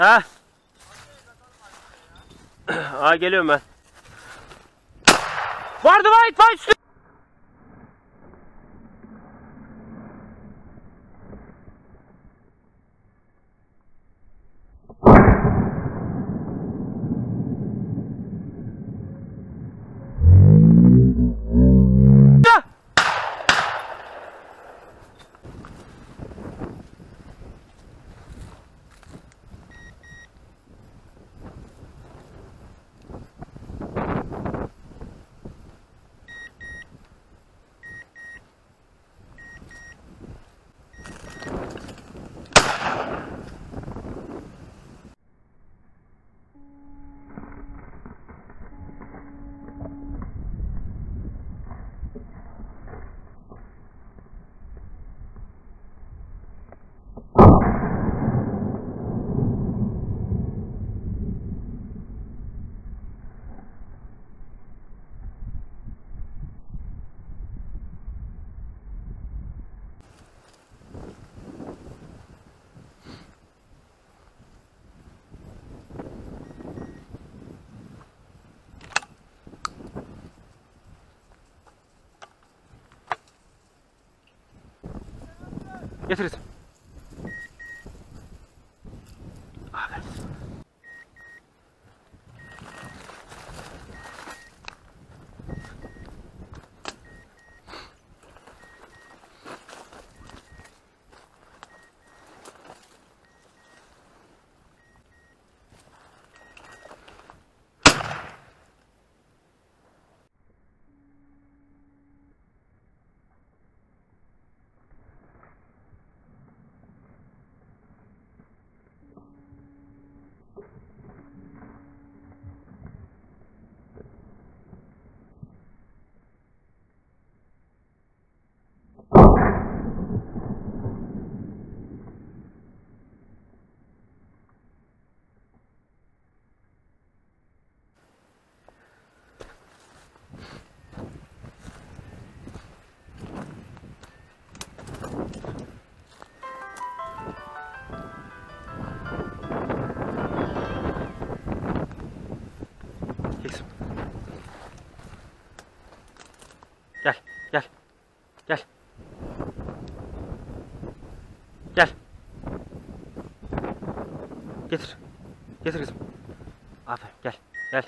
Ha? Aa geliyorum ben. Vardı White White üstü. Getiririz. Aferin. Getir. Gel, gel. Gel. Gel. Getir. Getir kızım. Aferin gel. Gel.